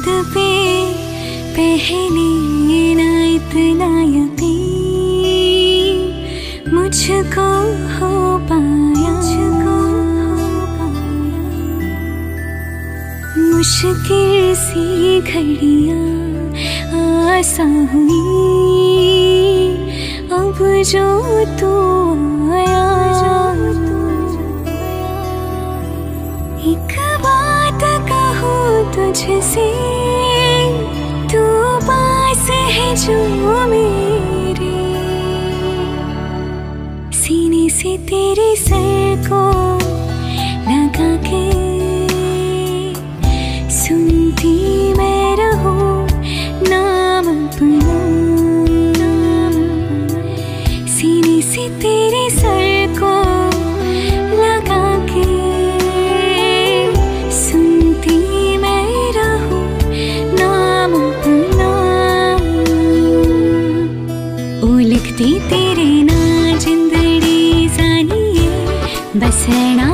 चाँद पे पहने ना इतना यकीन मुझको हो पाया। मुश्किल सी घड़ियाँ आसा हुई। अब जो तू आया। एक मुझसे तू पास है जो मेरे। सीने से तेरे सर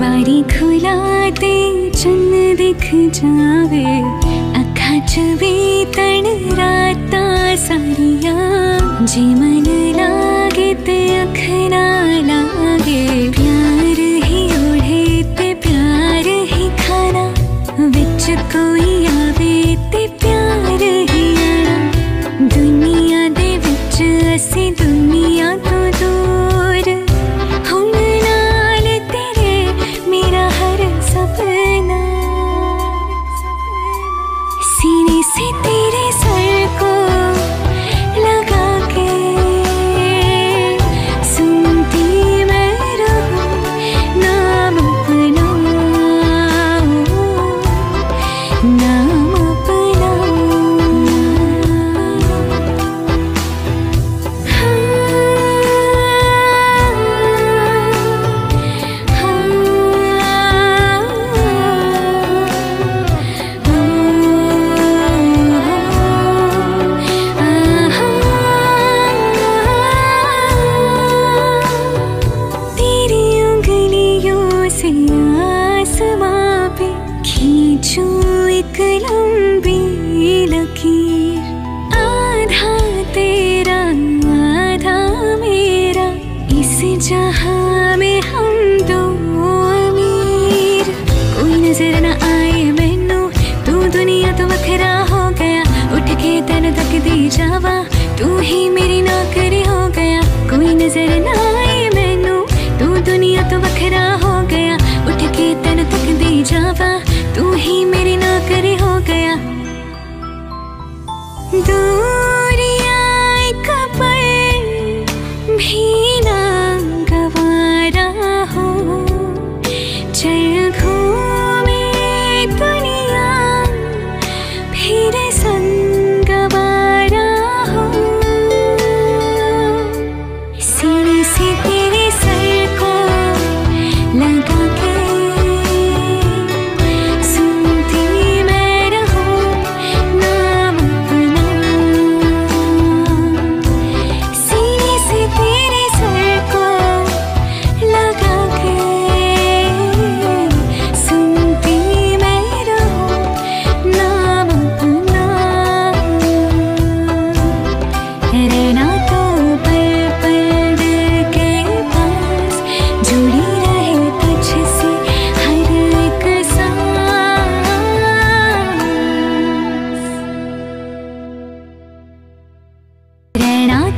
बारी खुलाते चन्न दिख जावे। अखा च राता सारिया जिमन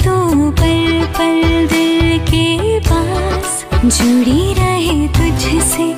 बातों पर पल दिल के पास जुड़ी रहे तुझसे।